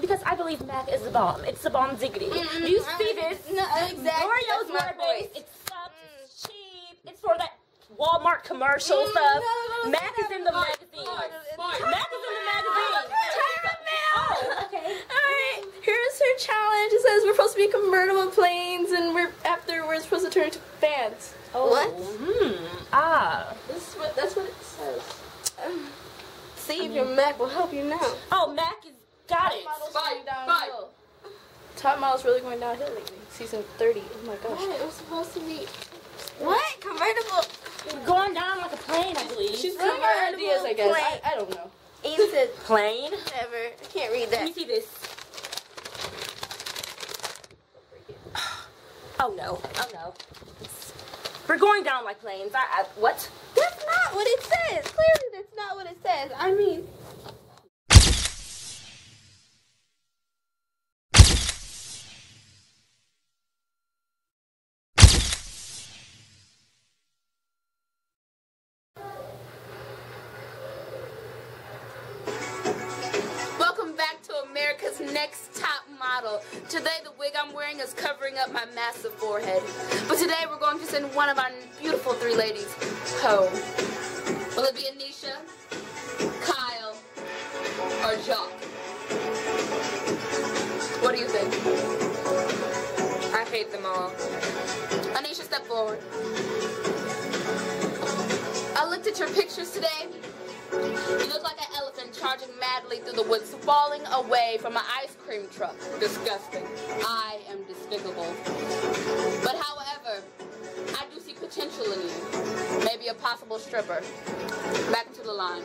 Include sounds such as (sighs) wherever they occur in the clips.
Because I believe Mac is the bomb. It's the bomb ziggity. Do you see this? No, exactly. Oreos water base. It sucks. It's cheap. It's for that Walmart commercial Mm, stuff. no, no, Mac is in the magazine. Mac is in the magazine. Oh, okay. (laughs) Alright, here's her challenge. It says we're supposed to be convertible planes and we're after we're supposed to turn into fans. Oh, What? Hmm. Ah. This is what that's what it says. (sighs) See if your Mac will help you now. Oh, Mac is got it. Model's going downhill. Top model's really going downhill lately. Season 30. Oh my gosh. What? It was supposed to be. What? Convertible? Going down like a plane, I believe. She's running running out out of ideas, I guess. I, plane. I don't know. Aiden said (laughs) plane. never. I can't read Let me see this. Oh no. Oh no. We're going down like planes. I, I what? That's not what it says. Clearly, that's not what it says. I mean, Next Top Model. Today the wig I'm wearing is covering up my massive forehead. But today we're going to send one of our beautiful three ladies home. Will it be Anisha, Kyle, or Jock? What do you think? I hate them all. Anisha, step forward. I looked at your pictures today. You look like madly through the woods, falling away from an ice cream truck. Disgusting. I am despicable. But however, I do see potential in you. Maybe a possible stripper. Back to the line.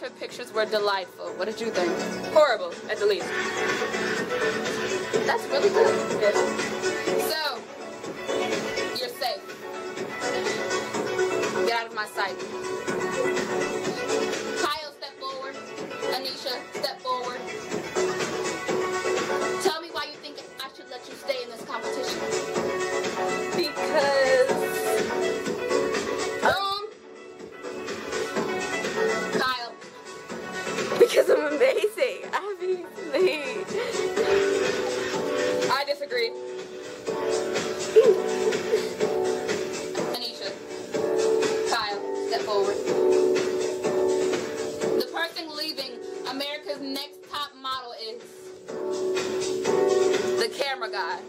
Your pictures were delightful. What did you think? Horrible, at the least. That's really good. So, you're safe. Get out of my sight. Kyle, step forward. Anisha, step forward. Because I'm amazing. Obviously. I disagree. Anisha. Kyle, step forward. The person leaving America's Next Top Model is the camera guy.